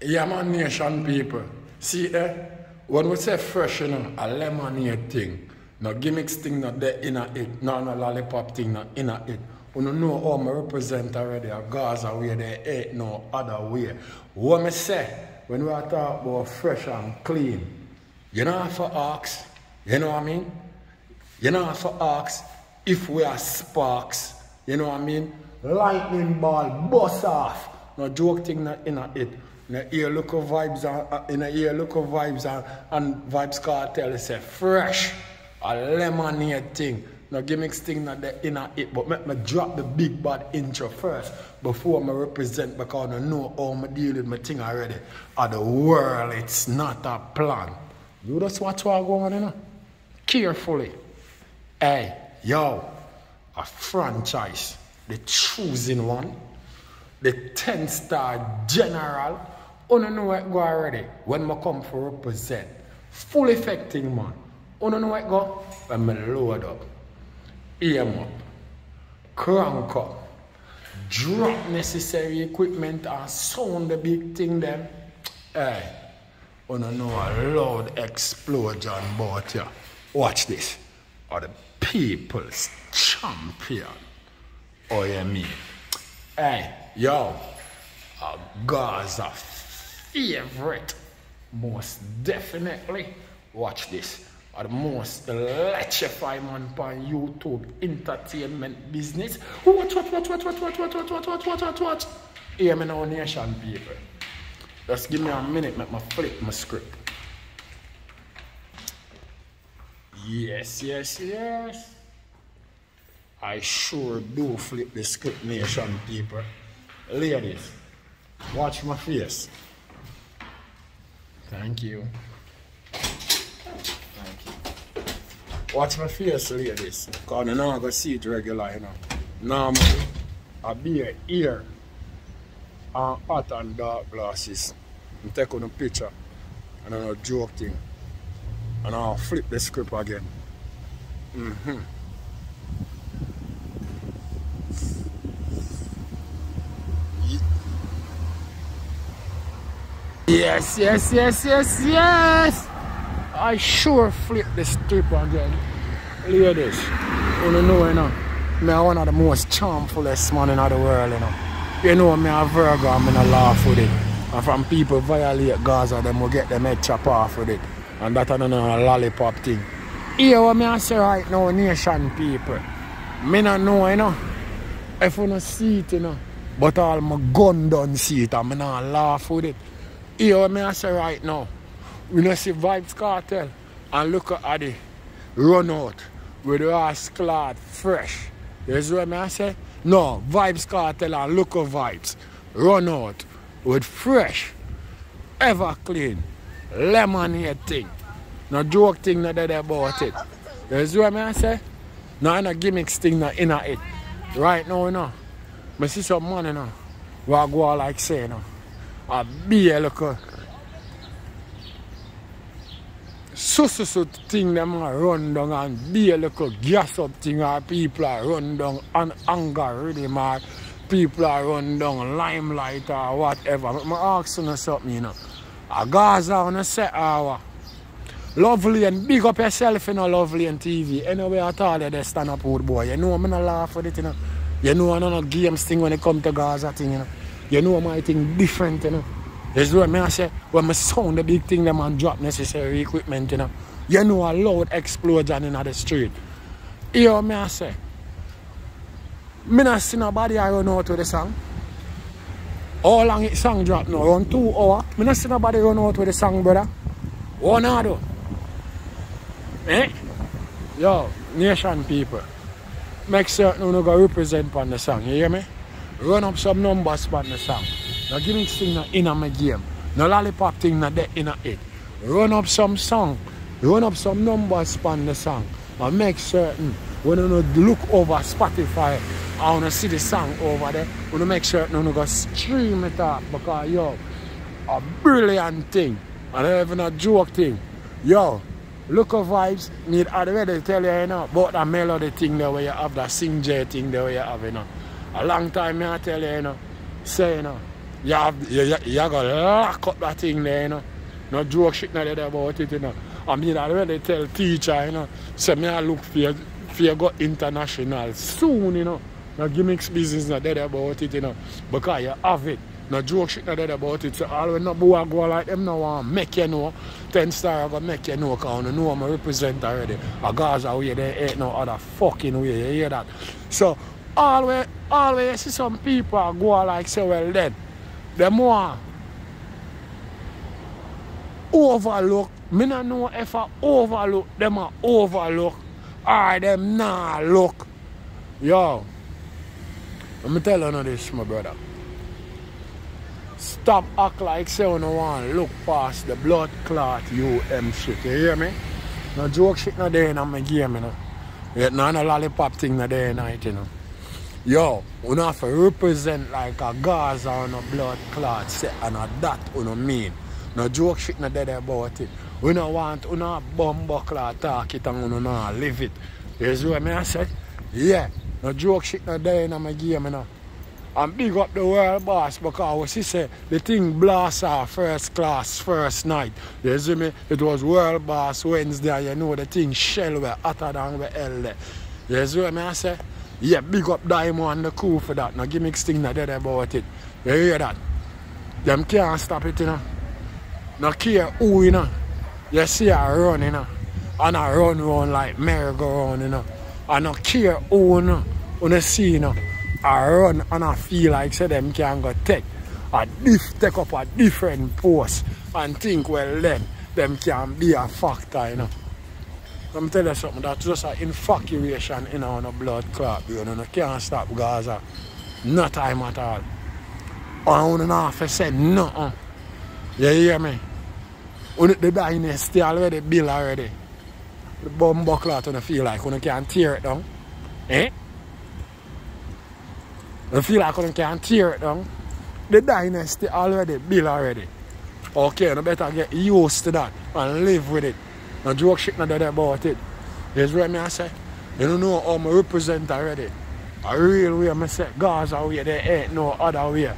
Yeah, nation people. See, eh? When we say fresh, you know, a lemonade thing, no gimmicks thing, not there in it, no, no lollipop thing, not in it. We don't know how I represent already a Gaza way there ain't no other way. What me say, when we are talking about fresh and clean, you know to ask, you know what I mean? You know to ask if we are sparks, you know what I mean? Lightning ball, bust off. No joke thing not in it. In the ear Likkle Vybz uh, in the ear Likkle Vybz and, and Vybz Kartel it a fresh. A lemonade thing. No gimmicks thing not the inner it, but make me drop the big bad intro first before I represent because I know how I deal with my thing already. Of the world, it's not a plan. You just watch what go on, you know? Carefully. Hey, yo, a franchise, the choosing one, the 10 star general. You know what go already when I come for represent. Full effecting man. You know what go? When I load up, aim up, crank up, drop necessary equipment and sound the big thing them. Hey, you know a loud explosion about. Watch this. Or the people's champion. Oh yeah me. Hey, yo, a Gaza favorite. Most definitely. Watch this. Are the most electrifying man on YouTube entertainment business. Watch, watch, watch, watch, watch, watch, watch, watch, watch, watch, watch, watch, watch. Hear me now, nation people. Just give me a minute, make me flip my script. Yes, yes, yes. I sure do flip the script, nation people. Ladies, watch my face. Thank you. Thank you. Watch my face, ladies. Because I know I go see it regular, you know. Normally, I'll be here and hot and dark glasses. I'm taking a picture and I'm not joke thing. And I'll flip the script again. Mm-hmm. Yes, yes, yes, yes, yes. I sure flip the strip again. Ladies, you know, you know, me are one of the most charmfulest man in the world, you know. You know me a me not laugh with it. And from people violate Gaza, them will get them head chop off with it. And that another lollipop thing. Here what me I say right now, nation people. Me not know, you know. If you not see it, you know. But all my gun done see it and me not laugh with it. Here what I say right now. We not see Vybz Kartel and look at the run out with the ass clad fresh. You see what I say? No, Vybz Kartel and Likkle Vybz. Run out with fresh, ever clean, lemonade thing. No joke thing not there about it. You see what I say? No, no gimmicks thing not in it. Right now, you know, I see some money you know, who go like say, you know, a look at so so so thing them a run down and little gas up thing or people are run down and anger really mad. People are run down limelight or whatever. I'm asking you something, you know. A Gaza on a set hour. Lovely and big up yourself, you know, lovely and TV. Anyway, at all you just stand up boy. You know I'm not laugh with it, you know. You know I'm not games thing when it come to Gaza thing, you know. You know my thing different, you know. That's what I say. When I sound the big thing, them and drop necessary equipment, you know. You know a loud explosion in the street. You know me I say. Me not see nobody I run out with the song. How long it song drop now? Around two hours. Me not see nobody run out with the song, brother. Now do? Eh? Yo, nation people. Make certain you go represent on the song, you hear me? Run up some numbers on the song. No gimmicks thing not in my game. No lollipop thing not there in it. Run up some song. Run up some numbers on the song. And make certain when you look over Spotify I wanna see the song over there, wanna make certain you go stream it up because yo, a brilliant thing. And even a joke thing. Yo, Likkle Vybz, need already tell you, you know, about that melody thing there where you have that sing J thing there where you have, you know. A long time I tell you, you know, say, you know, you have you, you, you gotta lock up that thing there, you know. No joke shit not there about it, you know. I mean I really tell teacher, you know, say me I look for you for you go international soon, you know. No gimmicks business not there about it, you know. Because you have it. No joke shit not there about it. So always no boy go like them no want make you know. Ten star I go make you know cause you know I'm a represent already. A Gaza way there ain't no other fucking way. You hear that? So always always see some people go like say well then. Them want overlook. Me not know if I overlook them a overlook or them nah look. Yo. Let me tell you this, my brother. Stop act like say you want look past the blood clot UM shit. You hear me? No joke shit no there in my game, you know. Yet none of lollipop thing no there night, you know. Yo, we have to represent like a Gaza on a blood clot set and a that you know mean. No joke shit no there about it. We don't want we not bomb buckler talk it and we not live it. See what I said? Yeah. No joke shit no there in my game, you know. And big up the world boss because she say the thing blast off first class first night. You see me? It was world boss Wednesday you know the thing shell were hotter than hell there. You see what I say? Yeah, big up Diamond and the crew for that. No gimmicks thing not dead about it. You hear that? Them can't stop it, you know. No care who, you know. You see her run, you know. And I run run like merry-go-round, you know. I no care who, you know. When you see, you know. I run and I feel like say them can go take a diff take up a different post and think well then them can be a factor, you know. Let me tell you something, that's just an infatuation in our blood clot, you know, you can't stop Gaza. No time at all. I don't have say nothing. You hear me? The dynasty already built already. The bomb buckler to feel like you can't tear it down. Eh? I feel like I can't tear it down. The dynasty already built already. Okay, you better get used to that and live with it. No joke shit not about it. Here's what I say. You don't know how I represent already. A real way I say Gaza way there ain't no other way.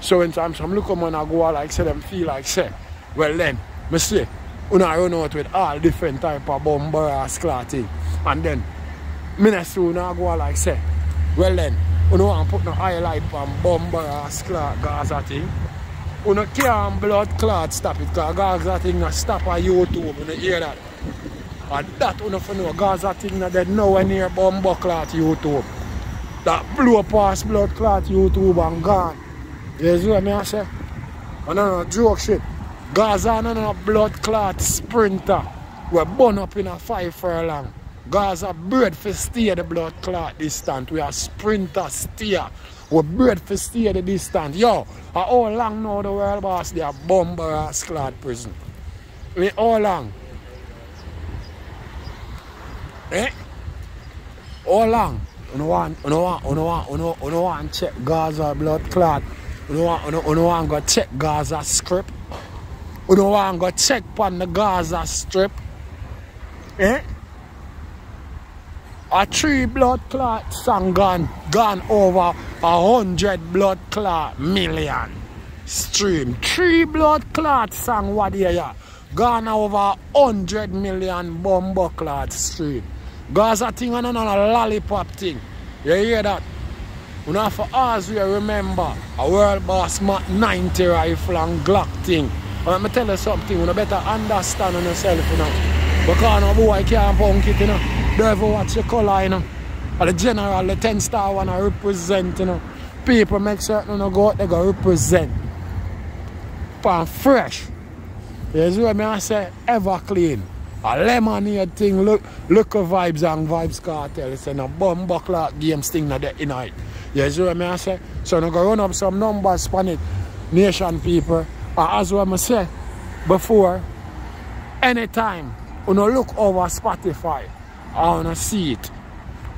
So when time some look man I go out like say them feel like say, well then, me say, you know run out with all different type of bomber ass clotting. And then me not soon I go out like say, well then, you know want put no highlight on bomber ass clot Gaza thing. Know can't blood clot stop it because Gaza thing not stop on YouTube, you hear that? And that you for know Gaza thing not dead nowhere near bomber clot YouTube. That blow past blood clot YouTube and gone. You see what I say? And no, joke shit. Gaza no no blood clot sprinter. We burn up in a five furlong. Gaza bird for steer the blood clot distance. We are sprinter steer. We bird for steer the distance. Yo, how long now the world boss they are bomber ass clot prison? Mean, how long? Eh? How long? You know want, you know want, you know want, you know, you know want check Gaza blood clot. You know want, you know, you know want go check Gaza strip. You know want go check on the Gaza strip. Eh? A three blood clot song gone, gone over a hundred blood clot million stream. Three blood clot song what here ya? Gone over a hundred million bomber clot stream. Gaza thing and another lollipop thing. You hear that? You have to always remember a world boss Mat 90 rifle and Glock thing. Let me tell you something, you better understand yourself, you know. Because no boy can't punk it, you know. Ever watch your colour, you know. And the general, the 10 star one, I represent, you know. People make certain you go out, they go represent. Pan fresh. You see what I say? Ever clean. A lemonade thing, look, Likkle Vybz and Vybz Kartel. It's a bomb buckler games thing that they in it. You see what I say? So I'm going to run up some numbers on it, nation people. And as what I say before, anytime you know, look over Spotify, I wanna see it.